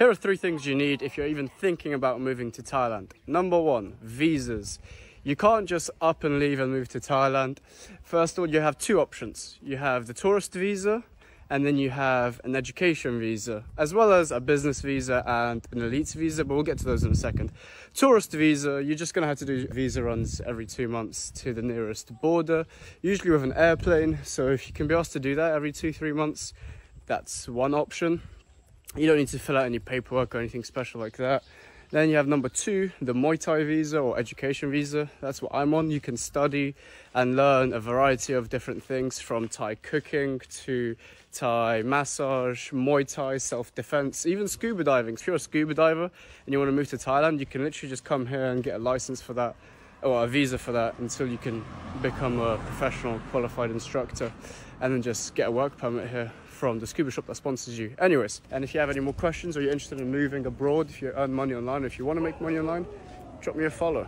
Here are three things you need if you're even thinking about moving to Thailand. Number one, visas. You can't just up and leave and move to Thailand. First of all, you have two options. You have the tourist visa, and then you have an education visa, as well as a business visa and an elite visa, but we'll get to those in a second. Tourist visa, you're just gonna have to do visa runs every two months to the nearest border, usually with an airplane. So if you can be asked to do that every two, three months, that's one option. You don't need to fill out any paperwork or anything special like that. Then you have number two, the Muay Thai visa or education visa. That's what I'm on. You can study and learn a variety of different things from Thai cooking to Thai massage, Muay Thai, self defense, even scuba diving. If you're a scuba diver and you want to move to Thailand, you can literally just come here and get a license for that or a visa for that until you can become a professional qualified instructor and then just get a work permit here from the scuba shop that sponsors you. Anyways, and if you have any more questions or you're interested in moving abroad, if you earn money online, if you want to make money online, drop me a follow.